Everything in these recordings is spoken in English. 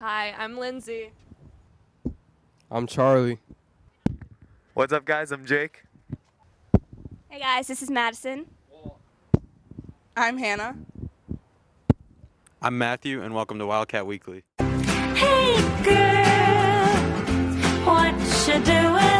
Hi, I'm Lindsay. I'm Charlie. What's up, guys? I'm Jake. Hey, guys, this is Madison. I'm Hannah. I'm Matthew, and welcome to Wildcat Weekly. Hey, girl, what you doing?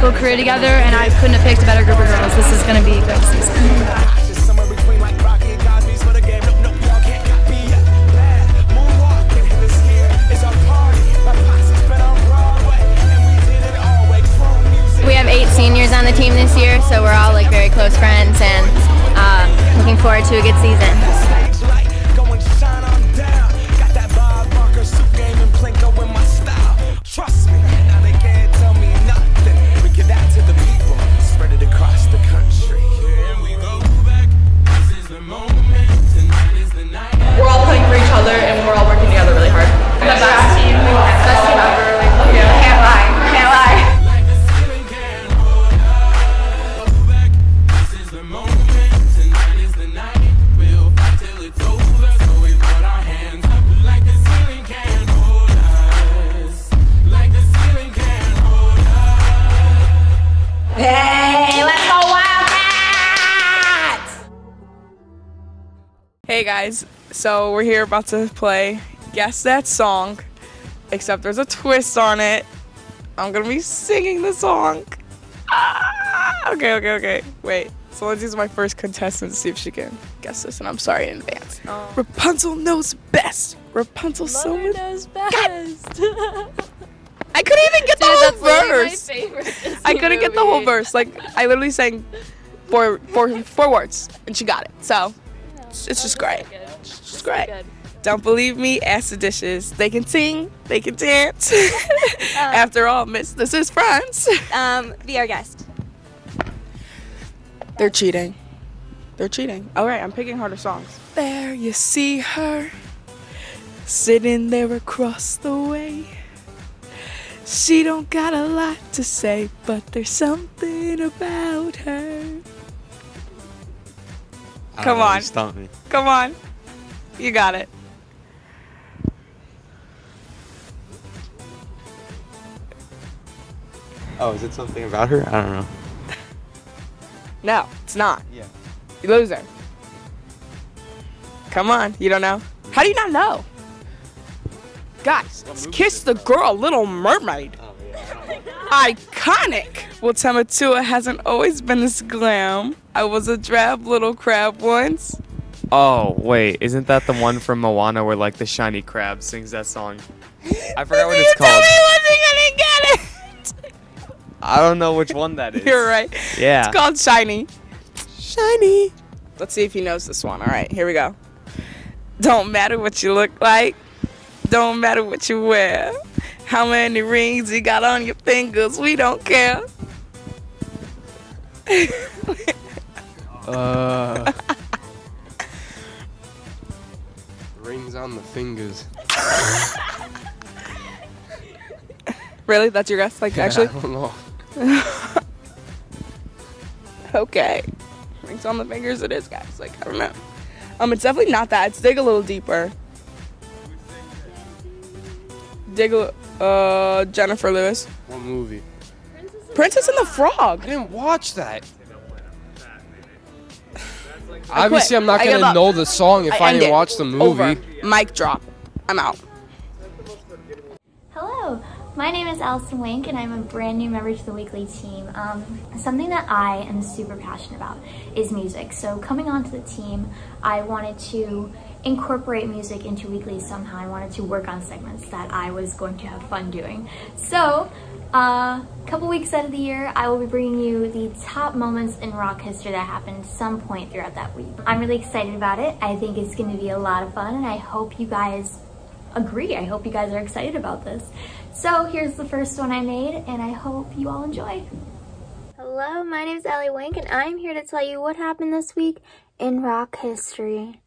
school career together, and I couldn't have picked a better group of girls. This is going to be a good season. guys, so we're here about to play Guess That Song, except there's a twist on it. I'm gonna be singing the song. Ah! Okay, okay, okay. Wait. So let's use my first contestant to see if she can guess this, and I'm sorry in advance. Oh. Rapunzel knows best. Rapunzel so knows best. I couldn't even get Dude, the whole verse. I couldn't movie. get the whole verse. Like I literally sang four, four, four words, and she got it. So it's, it's just great. It's just great. good. Don't believe me? Ask the dishes. They can sing. They can dance. After all, Miss, this is France. Um, be our guest. They're cheating. They're cheating. All right, I'm picking harder songs. There you see her, sitting there across the way. She don't got a lot to say, but there's something about her. I don't Come know, on. Stumped me. Come on. You got it. Oh, is it something about her? I don't know. No, it's not. Yeah. You loser. Come on, you don't know? How do you not know? Guys, it's Kiss the Girl, Little Mermaid. Iconic! Well, Tamatoa hasn't always been this glam. I was a drab little crab once. Oh, wait, isn't that the one from Moana where like the shiny crab sings that song? I forgot what it's called. me when you're gonna get it! I don't know which one that is. You're right. Yeah. It's called Shiny. Shiny. Let's see if he knows this one. All right, here we go. Don't matter what you look like. Don't matter what you wear. How many rings you got on your fingers. We don't care. Uh, Rings on the fingers. Really? That's your guess? Like, actually? I don't know. okay. Rings on the fingers it is, guys. Like, I don't know. Um, it's definitely not that. It's dig a little deeper. Dig uh Jenifer Lewis. What movie? Princess and the Frog. I didn't watch that. I Obviously. I'm not I gonna know the song if I, end didn't watch the movie. Over. Mic drop. I'm out. My name is Allison Wink and I'm a brand new member to the weekly team. Um, something that I am super passionate about is music. So coming onto the team, I wanted to incorporate music into weekly somehow. I wanted to work on segments that I was going to have fun doing. So a uh, couple weeks out of the year, I will be bringing you the top moments in rock history that happened some point throughout that week. I'm really excited about it. I think it's going to be a lot of fun and I hope you guys agree. I hope you guys are excited about this. So here's the first one I made and I hope you all enjoy. Hello, my name is Ellie Wink and I'm here to tell you what happened this week in rock history.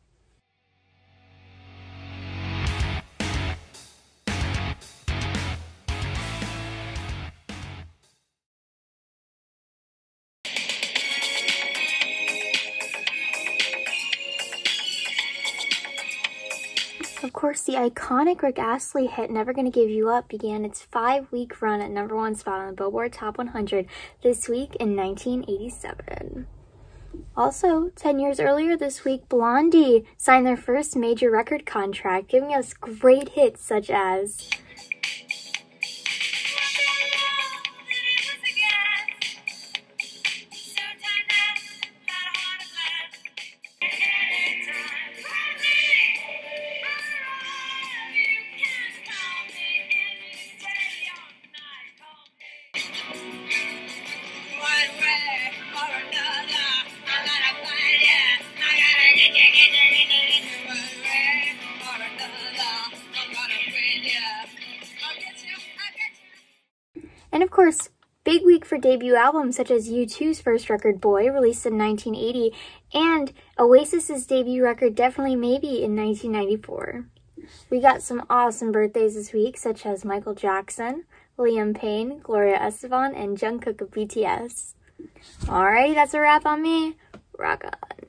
Course, the iconic Rick Astley hit Never Gonna Give You Up began its five week run at number one spot on the Billboard Top 100 this week in 1987. Also, 10 years earlier this week, Blondie signed their first major record contract, giving us great hits such as. Debut albums such as U2's first record Boy, released in 1980, and Oasis's debut record Definitely Maybe in 1994. We got some awesome birthdays this week, such as Michael Jackson, Liam Payne, Gloria Estefan, and Jungkook of BTS. Alrighty, that's a wrap on me. Rock on.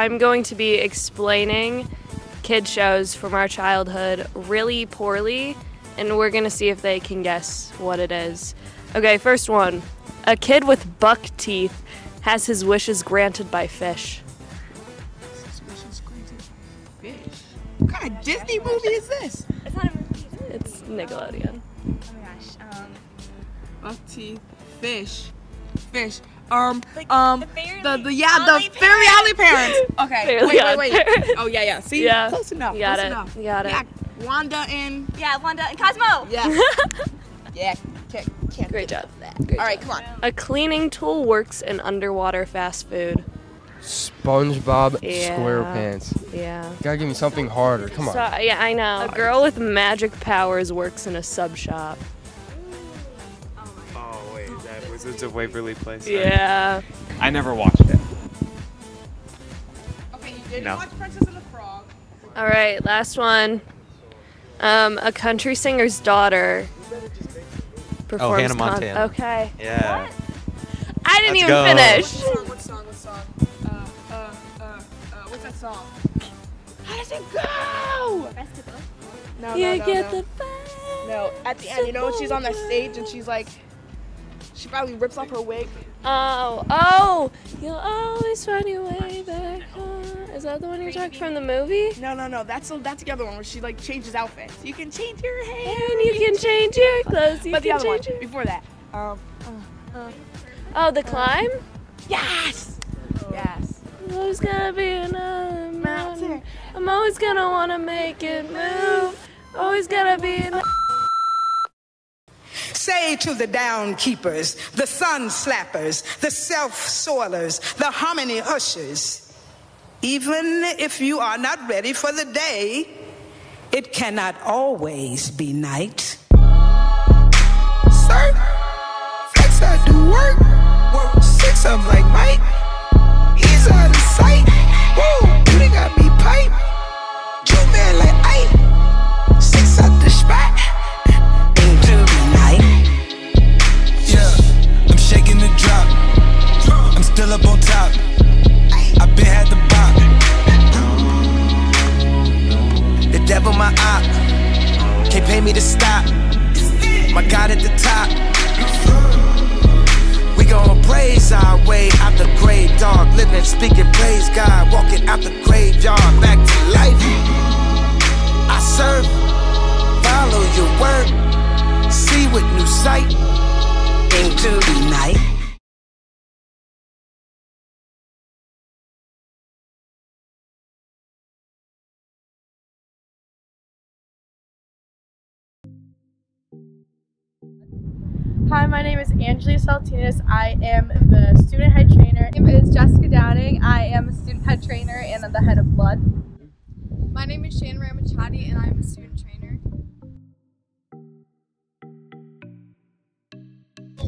I'm going to be explaining kid shows from our childhood really poorly, and we're going to see if they can guess what it is. Okay, first one. A kid with buck teeth has his wishes granted by fish. Fish. What kind of Disney movie is this? It's not a movie. It's Nickelodeon. Oh my gosh. Um, buck teeth, fish, fish. Um, um, the, the, yeah, the Fairly Oddly Parents. Okay, Fairly wait, wait, wait. Parents. Oh yeah, yeah. See, Yeah. close enough. You got close it. Enough. You got it. Yeah, Wanda and Yeah, Wanda and Cosmo. yeah, yeah. Can't, can't Great job. enough of that. All right, come on. A cleaning tool works in underwater fast food. SpongeBob Yeah. SquarePants. Yeah. Gotta give me something harder. Come on. So, yeah, I know. A girl with magic powers works in a sub shop. Wait, that was it's a Waverly Place. Yeah. I never watched it. Okay, you didn't No. watch Princess and the Frog. All right, last one. Um, a country singer's daughter performs. Oh, Hannah con- Montana. okay. Yeah. I didn't Let's even go. finish. What song? What song? What song? Uh, uh, uh, uh, what's that song? How does it go? No, You no, no, get no. No, at the end, you know when she's on that stage and she's like, she probably rips off her wig. Oh, oh! You'll always find your way back home. Is that the one you're talking from the movie? No, no, no. That's the that's the other one where she like changes outfits. You can change your hair. And you can change your clothes. You But the can other one your... before that. Um. Uh, uh, Oh, the climb? yes. Yes. There's gonna be another mountain. I'm always gonna wanna make it move. Always gonna be. Say to the down keepers, the sun slappers, the self soilers, the harmony ushers, even if you are not ready for the day, it cannot always be night. Sir, flex I do work. Work six of 'em like Mike. He's out of sight. Whoa, you got me pipe. My op. Can't pay me to stop. My God at the top. We gon' praise our way out the grave, dog. Living, speaking, praise God. Walking out the graveyard back to life. I serve, follow your word, see with new sight. Into the night. Name Saltinas. I am the student head trainer. My name is Jessica Downing. I am a student head trainer and I'm the head of blood. My name is Shannon Ramachati and I'm a student trainer.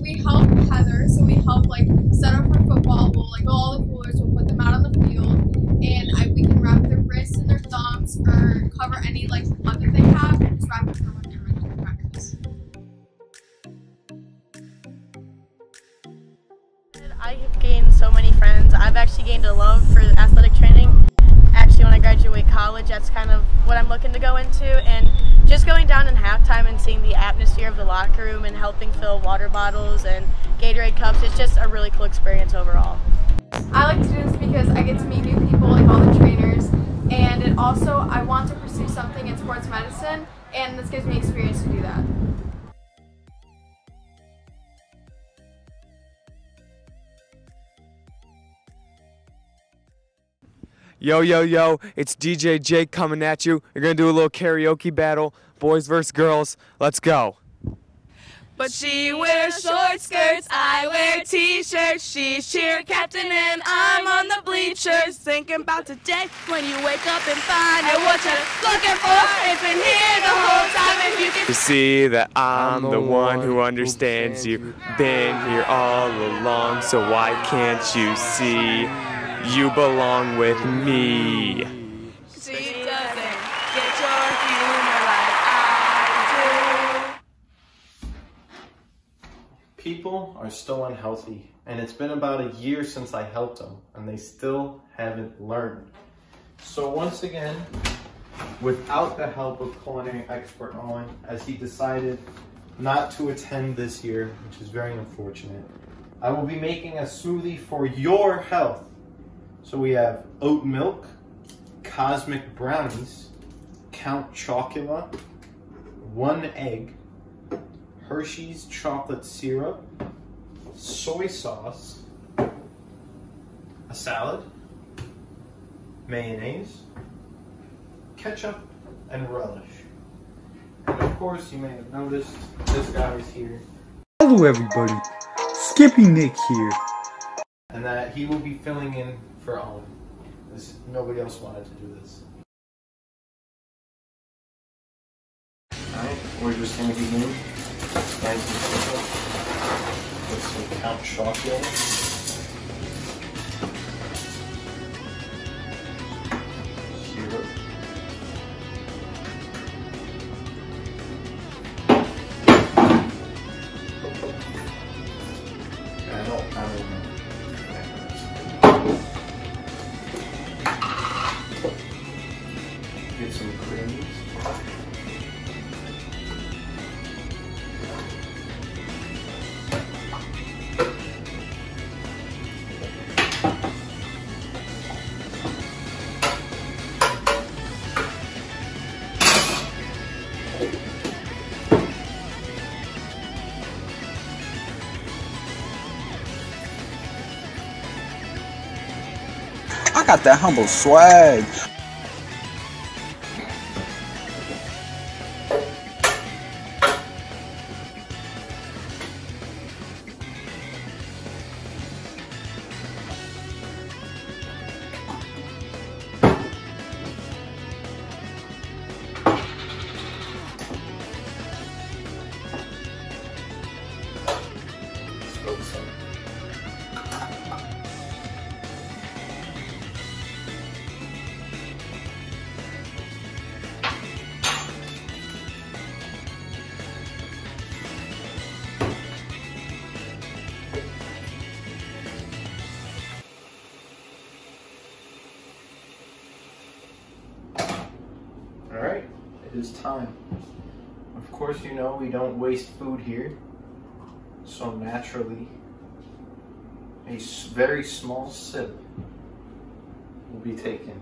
We help Heather, so we help like set up her football. We'll like all the coolers, we'll put them out on the field, and I, we can wrap their wrists and their thumbs or cover any like blood that they have and just wrap it for I've actually gained a love for athletic training. Actually, when I graduate college, that's kind of what I'm looking to go into. And just going down in halftime and seeing the atmosphere of the locker room and helping fill water bottles and Gatorade cups, it's just a really cool experience overall. I like to do this because I get to meet new people, like all the trainers, and it also I want to pursue something in sports medicine, and this gives me experience to do that. Yo, yo, yo, it's DJ Jake coming at you. You're gonna do a little karaoke battle, boys versus girls. Let's go. But she wears short skirts, I wear t-shirts. She's cheer captain and I'm on the bleachers. Thinking about today when you wake up and find out what you're looking for. It's been here the whole time if you can You see that I'm, I'm the one one who understands you. Been here all along, so why can't you see? You belong with me. She doesn't get your humor like I People are still unhealthy, and it's been about a year since I helped them, and they still haven't learned. So once again, without the help of culinary expert Owen, as he decided not to attend this year, which is very unfortunate, I will be making a smoothie for your health. So we have oat milk, cosmic brownies, Count Chocula, one egg, Hershey's chocolate syrup, soy sauce, a salad, mayonnaise, ketchup, and relish. And of course, you may have noticed this guy is here, Hello everybody, Skippy Nick here. and that he will be filling in for Owen. This, nobody else wanted to do this. Alright, we're just gonna begin. Nice and simple. With some Count Chocula. Got that humble swag. It is time. Of course, you know we don't waste food here. So naturally, a very small sip will be taken.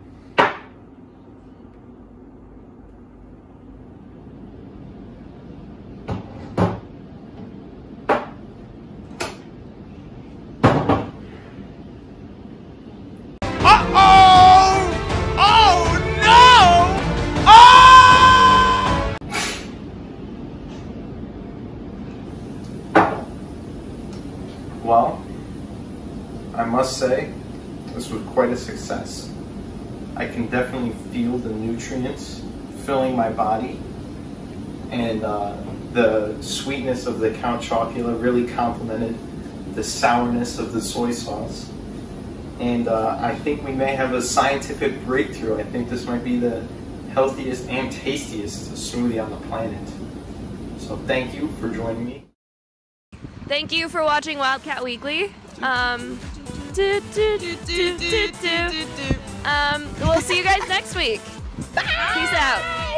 Nutrients filling my body, and uh, the sweetness of the Count Chocula really complemented the sourness of the soy sauce. And uh, I think we may have a scientific breakthrough. I think this might be the healthiest and tastiest smoothie on the planet. So thank you for joining me. Thank you for watching Wildcat Weekly. Um. Um, we'll see you guys next week. Peace out.